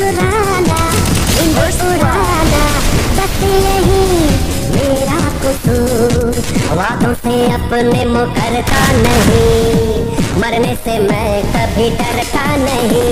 मुस्कुराना मुस्कुराना बस। यही मेरा कसूर वादों से अपने मुकरता नहीं मरने से मैं कभी डरता नहीं।